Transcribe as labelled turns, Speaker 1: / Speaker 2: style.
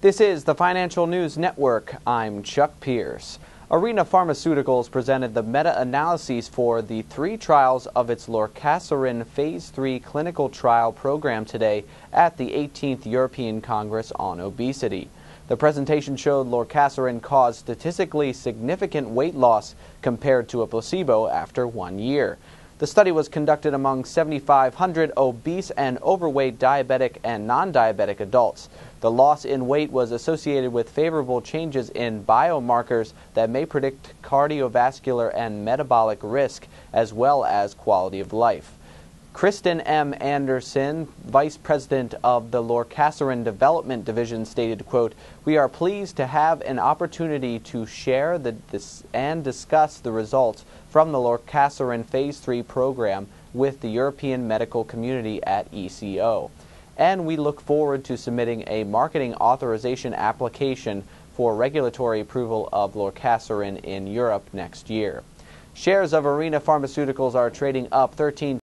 Speaker 1: This is the Financial News Network. I'm Chuck Pierce. Arena Pharmaceuticals presented the meta-analyses for the three trials of its lorcaserin Phase 3 clinical trial program today at the 18th European Congress on Obesity. The presentation showed lorcaserin caused statistically significant weight loss compared to a placebo after one year. The study was conducted among 7,500 obese and overweight diabetic and non-diabetic adults. The loss in weight was associated with favorable changes in biomarkers that may predict cardiovascular and metabolic risk as well as quality of life. Christen M. Anderson, Vice President of the Lorcaserin Development Division, stated, quote, We are pleased to have an opportunity to share the, this, and discuss the results from the Lorcaserin Phase 3 program with the European medical community at ECO. And we look forward to submitting a marketing authorization application for regulatory approval of Lorcaserin in Europe next year. Shares of Arena Pharmaceuticals are trading up 13